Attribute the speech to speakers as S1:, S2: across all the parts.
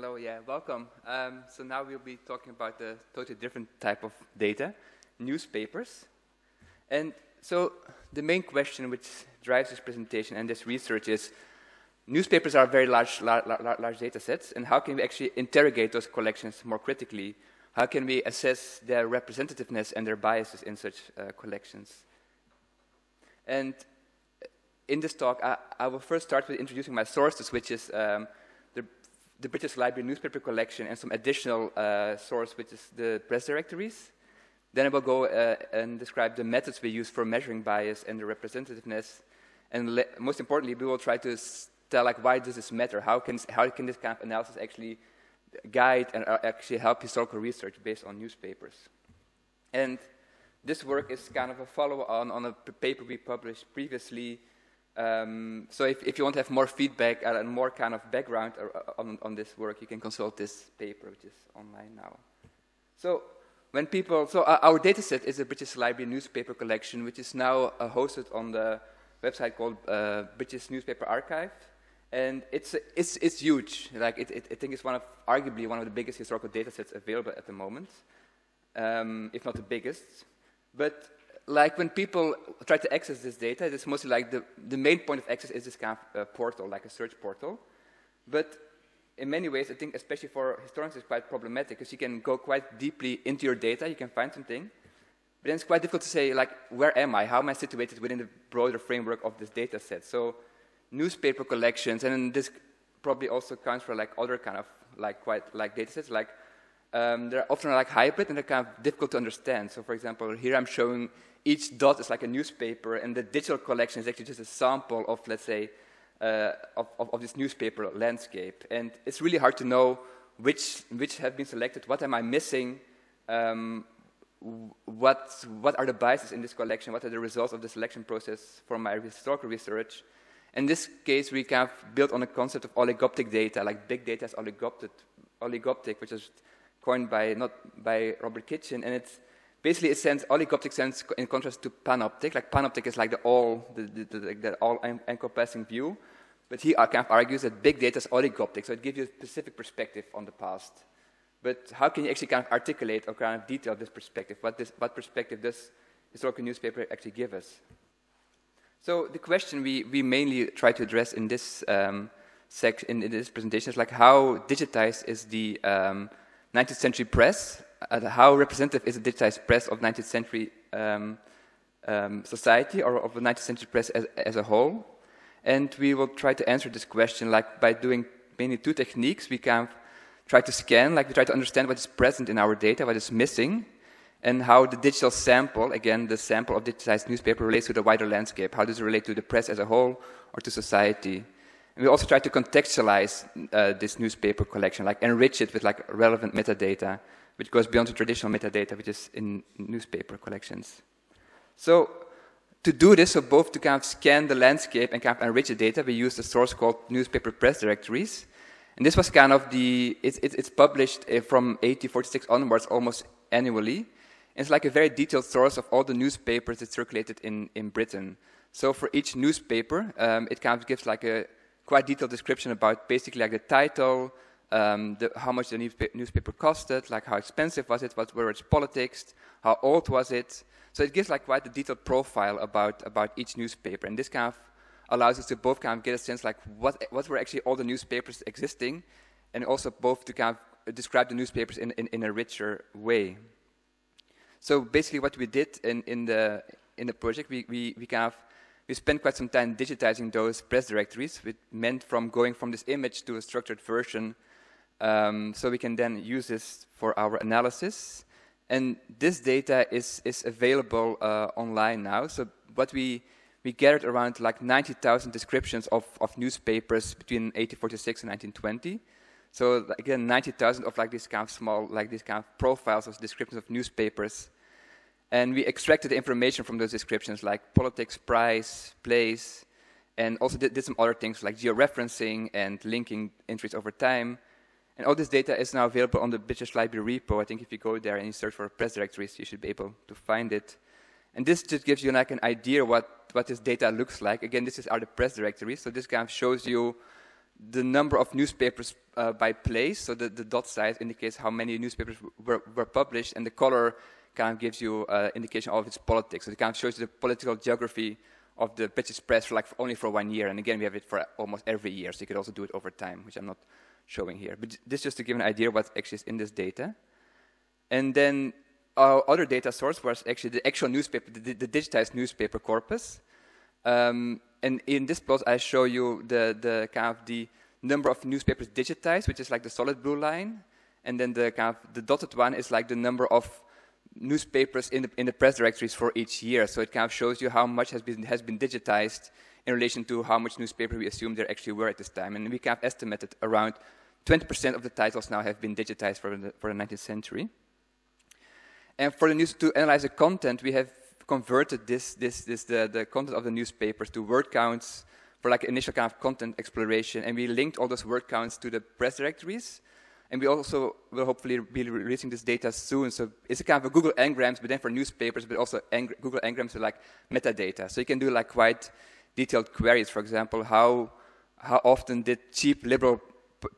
S1: Hello, yeah, welcome. Um, so now we'll be talking about a totally different type of data, newspapers. And so the main question which drives this presentation and this research is, newspapers are very large, large, large data sets, and how can we actually interrogate those collections more critically? How can we assess their representativeness and their biases in such uh, collections? And in this talk, I, I, will first start with introducing my sources, which is um, the, British Library newspaper collection and some additional uh, source, which is the press directories. Then I will go uh, and describe the methods we use for measuring bias and the representativeness. And most importantly, we will try to tell like why does this matter? How can, how can this kind of analysis actually guide and uh, actually help historical research based on newspapers? And this work is kind of a follow-on on a paper we published previously um, so if, if, you want to have more feedback and more kind of background on, on, this work, you can consult this paper, which is online now. So when people, so our data set is a British Library newspaper collection, which is now uh, hosted on the website called uh, British Newspaper Archive. And it's, it's, it's huge. Like it, it, I think it's one of, arguably one of the biggest historical data sets available at the moment, um, if not the biggest. But like when people try to access this data, it's mostly like the, the main point of access is this kind of uh, portal, like a search portal. But in many ways, I think especially for historians, it's quite problematic because you can go quite deeply into your data, you can find something, but then it's quite difficult to say, like, where am I? How am I situated within the broader framework of this data set? So newspaper collections, and this probably also counts for like other kind of like quite like data sets, like um, they're often like hybrid and they're kind of difficult to understand. So for example, here I'm showing each dot is like a newspaper, and the digital collection is actually just a sample of, let's say, uh, of, of, of, this newspaper landscape. And it's really hard to know which, which have been selected, what am I missing, um, what, what are the biases in this collection, what are the results of the selection process for my historical research. In this case, we kind of built on a concept of oligoptic data, like big data is oligoptic, oligoptic which is coined by, not by Robert Kitchin, and it's basically it sends oligoptic sense in contrast to panoptic. Like panoptic is like the all, the, the, the, the all encompassing view. But he kind of argues that big data is oligoptic, so it gives you a specific perspective on the past. But how can you actually kind of articulate or kind of detail this perspective? What, this, what perspective does historical newspaper actually give us? So the question we, we mainly try to address in this um, section, in, in, this presentation, is like how digitized is the um, 19th century press uh, how representative is the digitized press of 19th century um, um, society or of the 19th century press as, as, a whole? And we will try to answer this question like by doing mainly two techniques. We can try to scan, like we try to understand what is present in our data, what is missing, and how the digital sample, again, the sample of digitized newspaper relates to the wider landscape. How does it relate to the press as a whole or to society? And we also try to contextualize uh, this newspaper collection, like enrich it with like relevant metadata which goes beyond the traditional metadata, which is in newspaper collections. So to do this, so both to kind of scan the landscape and kind of enrich the data, we used a source called newspaper press directories. And this was kind of the, it's, it's published uh, from 1846 onwards almost annually. And it's like a very detailed source of all the newspapers that circulated in, in Britain. So for each newspaper, um, it kind of gives like a quite detailed description about basically like the title, um, the, how much the newspaper costed, like how expensive was it, what were its politics, how old was it. So it gives like quite a detailed profile about, about each newspaper. And this kind of allows us to both kind of get a sense like what, what were actually all the newspapers existing, and also both to kind of describe the newspapers in, in, in a richer way. So basically what we did in, in, the, in the project, we, we, we kind of we spent quite some time digitizing those press directories, which meant from going from this image to a structured version um, so we can then use this for our analysis. And this data is, is available uh, online now. So what we, we gathered around like 90,000 descriptions of, of newspapers between 1846 and 1920. So again, 90,000 of like these kind of small, like these kind of profiles of descriptions of newspapers. And we extracted information from those descriptions like politics, price, place, and also did, did some other things like georeferencing and linking entries over time. And all this data is now available on the British Library repo. I think if you go there and you search for press directories, you should be able to find it. And this just gives you like an idea what, what this data looks like. Again, this is our press directories. So this kind of shows you the number of newspapers uh, by place. So the, the dot size indicates how many newspapers were, were published, and the color kind of gives you an uh, indication of its politics. So it kind of shows you the political geography of the British press for like only for one year. And again, we have it for almost every year, so you could also do it over time, which I'm not showing here. But this just to give an idea of what actually is in this data. And then our other data source was actually the actual newspaper, the, the digitized newspaper corpus. Um, and in this plot, I show you the, the kind of the number of newspapers digitized, which is like the solid blue line. And then the kind of the dotted one is like the number of newspapers in the, in the press directories for each year. So it kind of shows you how much has been, has been digitized in relation to how much newspaper we assume there actually were at this time. And we kind of estimated around 20% of the titles now have been digitized for the, for the 19th century. And for the news to analyze the content, we have converted this, this, this the, the content of the newspapers to word counts for like initial kind of content exploration. And we linked all those word counts to the press directories. And we also will hopefully be releasing this data soon. So it's a kind of a Google Ngrams, but then for newspapers, but also Ang Google Ngrams with like metadata. So you can do like quite detailed queries. For example, how how often did cheap liberal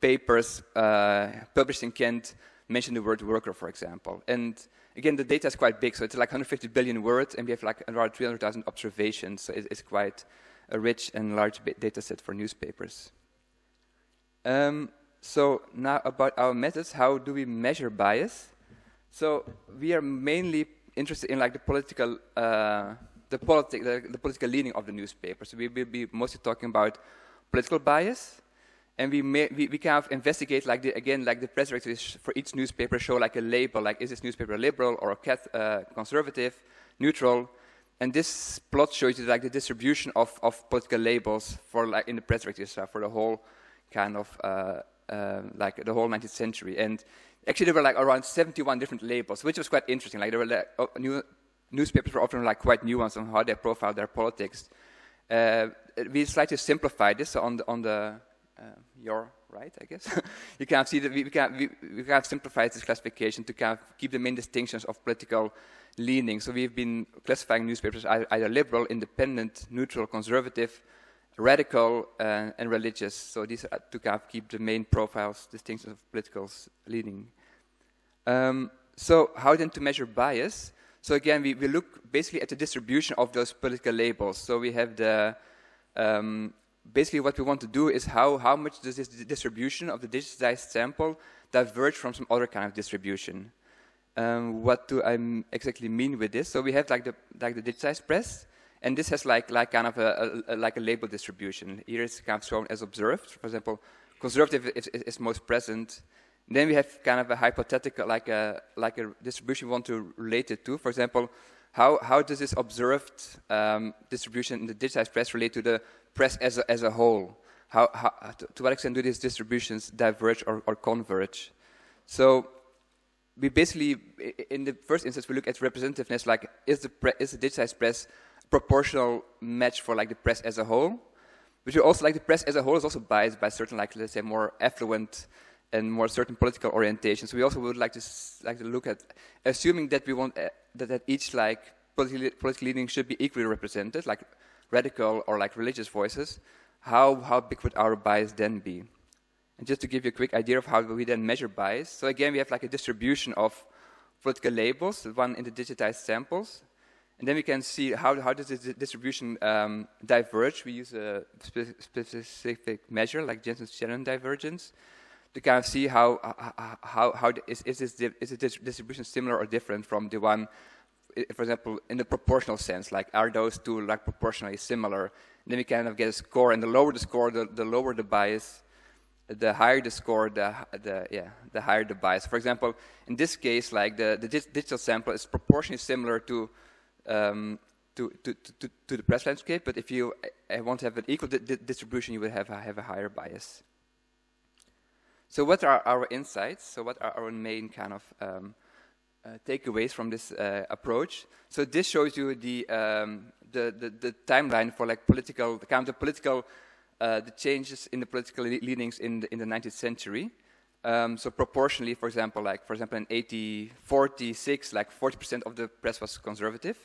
S1: papers uh, published in Kent mention the word worker, for example? And again, the data is quite big, so it's like 150 billion words, and we have like around 300,000 observations. So it's quite a rich and large data set for newspapers. Um, so now about our methods, how do we measure bias? So we are mainly interested in like the political, uh, the, politi the, the, political leaning of the newspaper. So we will be mostly talking about political bias, and we, may, we, we kind of investigate like the, again like the press directories for each newspaper show like a label, like is this newspaper liberal or uh, conservative, neutral, and this plot shows you like the distribution of, of political labels for like in the press directories uh, for the whole kind of uh, um, like the whole 19th century. And actually, there were like around 71 different labels, which was quite interesting. Like there were like, oh, new, newspapers were often like quite nuanced on how they profile their politics. Uh, we slightly simplified this on the on the uh, your right, I guess. you can see that we, we, can, we, we of simplified this classification to kind of keep the main distinctions of political leaning. So we've been classifying newspapers either liberal, independent, neutral, conservative, radical uh, and religious. So these are to kind of keep the main profiles, distinctions of political leading. Um, so how then to measure bias? So again, we, we look basically at the distribution of those political labels. So we have the, um, basically what we want to do is how, how much does this distribution of the digitized sample diverge from some other kind of distribution? Um, what do I exactly mean with this? So we have like the, like the digitized press, and this has like, like kind of a, a, like a label distribution. Here it's kind of shown as observed. For example, conservative is, is, most present. Then we have kind of a hypothetical, like a, like a distribution we want to relate it to. For example, how, how does this observed um, distribution in the digitized press relate to the press as a, as a whole? How, how, to, to, what extent do these distributions diverge or, or converge? So we basically, in the first instance, we look at representativeness, like is the, is the digitized press proportional match for like the press as a whole. But you also like the press as a whole is also biased by certain like let's say more affluent and more certain political orientations. So we also would like to like to look at assuming that we want uh, that, that each like political political leaning should be equally represented, like radical or like religious voices. How how big would our bias then be? And just to give you a quick idea of how we then measure bias. So again, we have like a distribution of political labels, the one in the digitized samples, and then we can see how, how does this distribution um, diverge. We use a spe specific measure like Jensen-Shannon divergence to kind of see how, how, how, how is, is, this, is this distribution similar or different from the one, for example, in the proportional sense, like are those two like proportionally similar? And then we kind of get a score, and the lower the score, the, the lower the bias, the higher the score, the, the, yeah, the higher the bias. For example, in this case, like the, the digital sample is proportionally similar to um, to, to, to, to, the press landscape, but if you want to have an equal di distribution, you would have, have a higher bias. So what are our insights? So what are our main kind of um, uh, takeaways from this uh, approach? So this shows you the, um, the, the, the, timeline for like political, the kind of political, uh, the changes in the political leanings in the, in the 19th century. Um, so proportionally, for example, like for example in 1846, like 40% of the press was conservative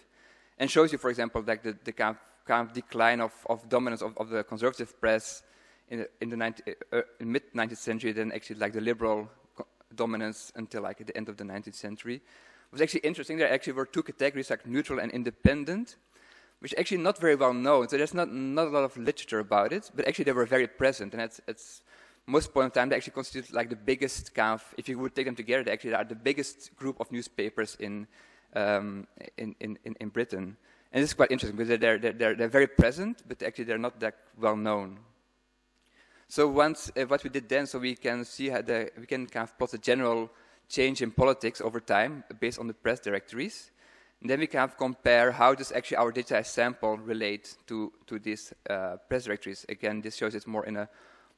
S1: and shows you, for example, like the, the kind, of, kind of decline of, of dominance of, of, the conservative press in, the, in the 90, uh, in mid 19th century than actually like the liberal dominance until like the end of the 19th century. It was actually interesting. There actually were two categories like neutral and independent, which actually not very well known. So there's not not a lot of literature about it, but actually they were very present, and it's, it's most point of time they actually constitute like the biggest kind of, if you would take them together, they actually are the biggest group of newspapers in um, in, in, in Britain. And this is quite interesting because they're, they're, they're, they're very present, but actually they're not that well known. So once uh, what we did then, so we can see how the, we can kind of plot the general change in politics over time based on the press directories. And then we can compare how does actually our digitized sample relate to, to these uh, press directories. Again, this shows it more in a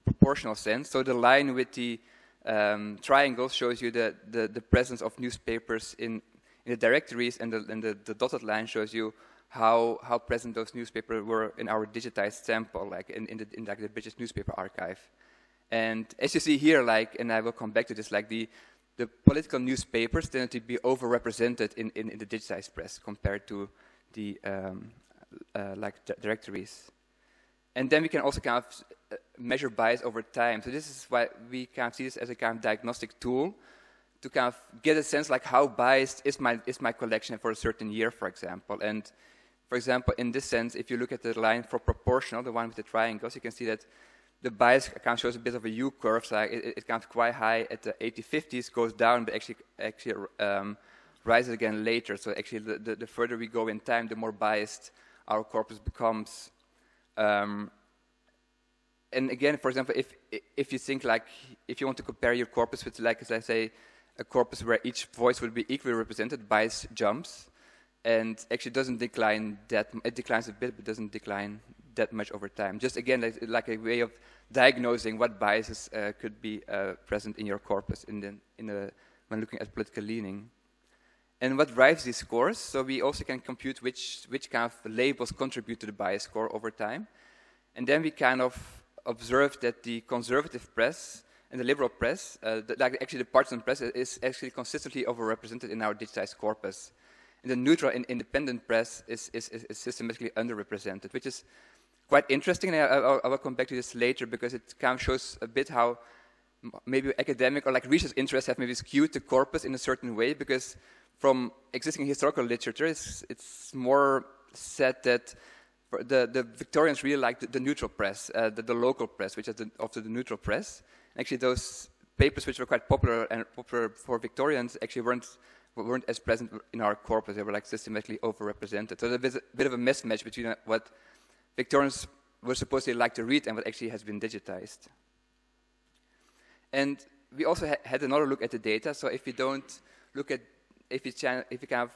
S1: proportional sense. So the line with the um, triangle shows you the, the, the, presence of newspapers in, in the directories, and, the, and the, the dotted line shows you how, how present those newspapers were in our digitized sample, like in, in, the, in like the British newspaper archive. And as you see here, like, and I will come back to this, like the, the political newspapers tend to be overrepresented in, in, in the digitized press compared to the um, uh, like directories. And then we can also kind of measure bias over time. So this is why we kind of see this as a kind of diagnostic tool to kind of get a sense like how biased is my, is my collection for a certain year, for example. And for example, in this sense, if you look at the line for proportional, the one with the triangles, you can see that the bias kind of shows a bit of a U curve. So it, it comes quite high at the 80-50s, goes down, but actually, actually um, rises again later. So actually, the, the, the, further we go in time, the more biased our corpus becomes. Um, and again, for example, if if you think like if you want to compare your corpus with, like as I say, a corpus where each voice will be equally represented, bias jumps and actually doesn't decline that, it declines a bit, but doesn't decline that much over time. Just again, like, like a way of diagnosing what biases uh, could be uh, present in your corpus in the, in the, when looking at political leaning. And what drives these scores? So we also can compute which, which kind of labels contribute to the bias score over time. And then we kind of observe that the conservative press and the liberal press, uh, the, like actually the partisan press, is actually consistently overrepresented in our digitized corpus And the neutral and independent press is, is, is systematically underrepresented, which is quite interesting. And I, I, I, will come back to this later because it kind of shows a bit how maybe academic or like research interests have maybe skewed the corpus in a certain way because from existing historical literature, it's, it's more said that the, the Victorians really liked the, the neutral press, uh, the, the, local press, which is the, the neutral press. Actually, those papers which were quite popular and popular for Victorians actually weren't weren't as present in our corpus. They were like systematically overrepresented. So there's a bit of a mismatch between uh, what Victorians were supposed to like to read and what actually has been digitized. And we also ha had another look at the data. So if you don't look at, if you, if you kind of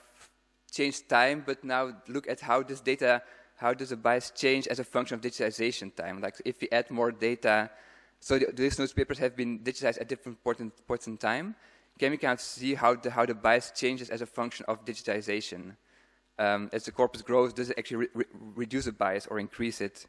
S1: change time, but now look at how this data, how does the bias change as a function of digitization time? Like if we add more data, so these newspapers have been digitized at different points in time, can we kind of see how the, how the bias changes as a function of digitization? Um, as the corpus grows, does it actually re re reduce the bias or increase it?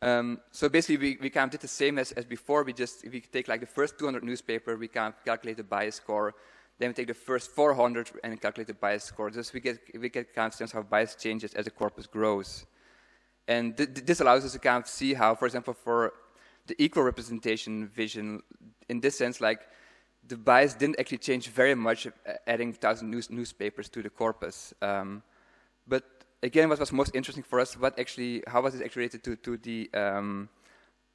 S1: Um, so basically, we, we kind of did the same as, as before. We just, we take like the first 200 newspaper, we kind of calculate the bias score. Then we take the first 400 and calculate the bias score. Just we get, we get kind of sense how bias changes as the corpus grows. And th this allows us to kind of see how, for example, for the equal representation vision, in this sense, like the bias didn't actually change very much, uh, adding 1,000 news newspapers to the corpus. Um, but again, what was most interesting for us, what actually, how was it actually related to, to the, um,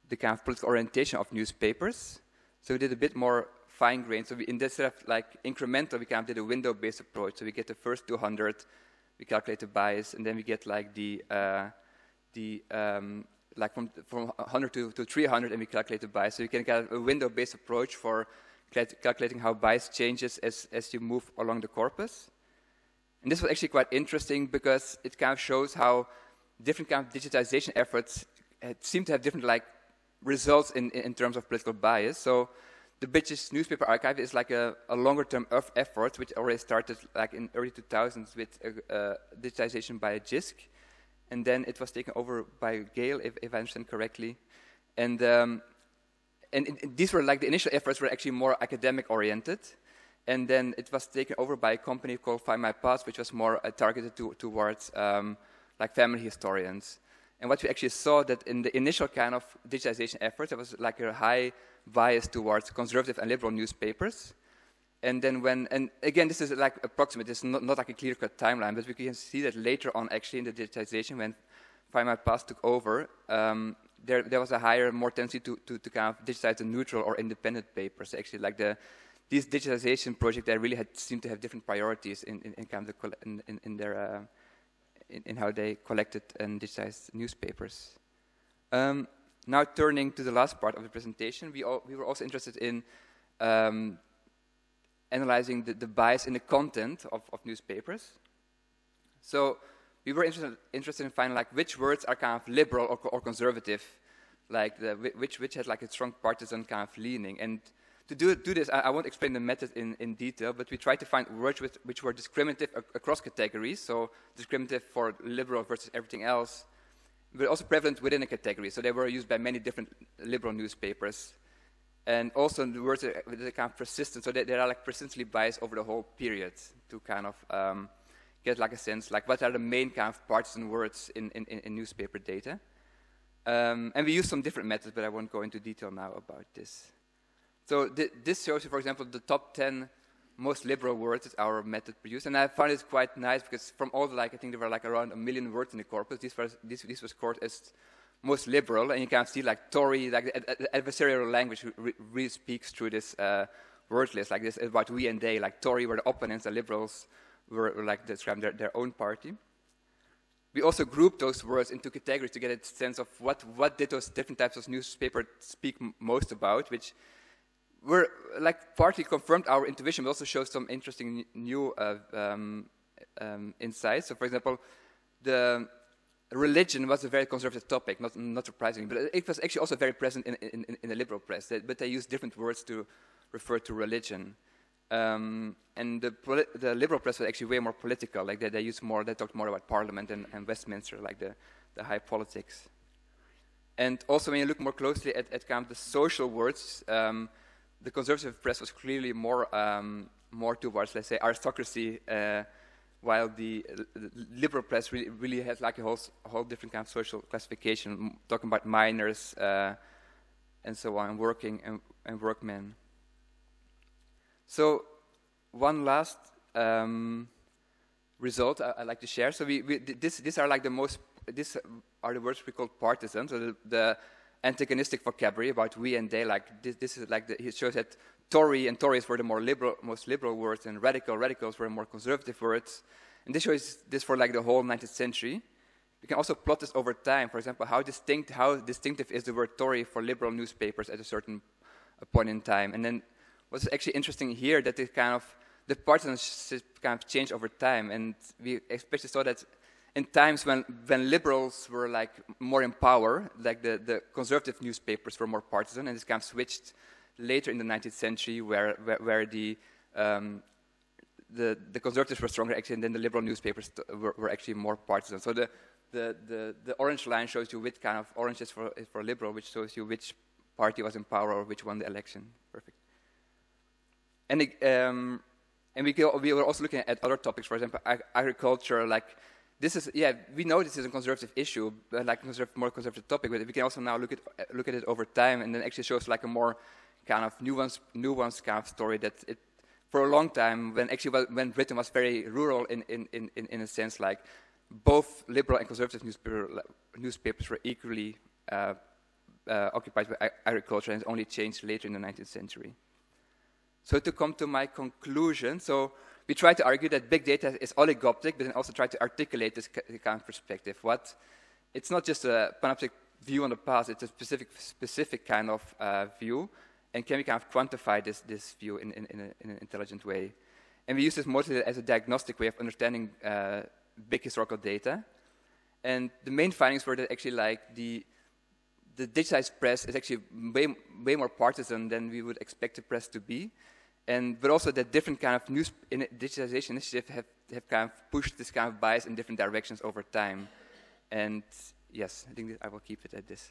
S1: the kind of political orientation of newspapers? So we did a bit more fine grained. So we, instead of like incremental, we kind of did a window-based approach. So we get the first 200, we calculate the bias, and then we get like the, uh, the um, like from, from 100 to, to 300, and we calculate the bias. So you can get a window-based approach for calculating how bias changes as, as you move along the corpus. And this was actually quite interesting because it kind of shows how different kind of digitization efforts uh, seem to have different like results in, in terms of political bias. So the British newspaper archive is like a, a longer term effort, which already started like in early 2000s with uh, uh, digitization by JISC. And then it was taken over by Gale, if, if I understand correctly. And um, and these were like the initial efforts were actually more academic oriented. And then it was taken over by a company called Find My Past, which was more uh, targeted to, towards um, like family historians. And what we actually saw that in the initial kind of digitization efforts, there was like a high bias towards conservative and liberal newspapers. And then when, and again, this is like approximate, it's not, not like a clear-cut timeline, but we can see that later on actually in the digitization when Find My Past took over, um, there, there was a higher, more tendency to, to, to kind of digitize the neutral or independent papers. Actually, like the, these digitization projects, they really had seemed to have different priorities in, in, in kind of the, in, in, in their, uh, in, in, how they collected and digitized newspapers. Um, now turning to the last part of the presentation, we, all, we were also interested in um, analyzing the, the, bias in the content of, of newspapers. So we were interested, interested in finding like which words are kind of liberal or, or conservative, like the, which, which had like a strong partisan kind of leaning. And to do, do this, I, I, won't explain the method in, in detail, but we tried to find words with, which were discriminative ac across categories, so discriminative for liberal versus everything else, but also prevalent within a category. So they were used by many different liberal newspapers. And also the words are, are kind of persistent, so they, they, are like persistently biased over the whole period to kind of um, get like a sense, like what are the main kind of partisan words in, in, in newspaper data. Um, and we use some different methods, but I won't go into detail now about this. So th this shows you, for example, the top 10 most liberal words that our method produced. And I found it quite nice because from all the, like, I think there were like around a million words in the corpus, this was, this, this was scored as most liberal. And you can see like Tory, like the adversarial language re really speaks through this uh, word list, like this about we and they, like Tory were the opponents, the liberals were, were like describing their, their own party. We also grouped those words into categories to get a sense of what, what did those different types of newspaper speak most about, which were like partly confirmed our intuition, but also showed some interesting new uh, um, um, insights. So, for example, the religion was a very conservative topic, not, not surprisingly, but it was actually also very present in, in, in the liberal press. But they used different words to refer to religion. Um, and the, the, liberal press was actually way more political. Like they, they used more, they talked more about Parliament and, and Westminster, like the, the high politics. And also, when you look more closely at, at kind of the social words, um, the conservative press was clearly more um, more towards, let's say, aristocracy, uh, while the, the, liberal press really, really has like a whole, whole different kind of social classification, talking about miners uh, and so on, working and, and workmen. So, one last um, result I, would like to share. So, we, we, this, these are like the most. These are the words we call partisans. So the, the antagonistic vocabulary about we and they. Like this, this is like the, he shows that Tory and Tories were the more liberal, most liberal words, and radical, radicals were more conservative words. And this shows this for like the whole 19th century. You can also plot this over time. For example, how distinct, how distinctive is the word Tory for liberal newspapers at a certain point in time? And then what's actually interesting here that it kind of the partisanship kind of changed over time, and we especially saw that in times when, when liberals were like more in power, like the, the conservative newspapers were more partisan, and this kind of switched later in the 19th century, where, where, where the, um, the, the conservatives were stronger actually, and then the liberal newspapers were, were actually more partisan. So the, the, the, the, orange line shows you which kind of orange is for, is for liberal, which shows you which party was in power or which won the election. Perfect. And, um, and we, we were also looking at other topics, for example, ag agriculture, like this is, yeah, we know this is a conservative issue, like a more conservative topic, but we can also now look at, look at it over time and then actually shows like a more kind of nuanced, nuanced kind of story that it, for a long time, when actually when Britain was very rural in, in, in, in a sense, like both liberal and conservative newspaper, newspapers were equally uh, uh, occupied by agriculture and only changed later in the 19th century. So to come to my conclusion, so we try to argue that big data is oligoptic, but then also try to articulate this kind of perspective. What it's not just a panoptic view on the past; it's a specific specific kind of uh, view. And can we kind of quantify this this view in in, in, a, in, an intelligent way? And we use this mostly as a diagnostic way of understanding uh, big historical data. And the main findings were that actually, like the the digitized press is actually way way more partisan than we would expect the press to be and but also that different kind of news in digitization initiative have, have kind of pushed this kind of bias in different directions over time. And yes, I think I will keep it at this.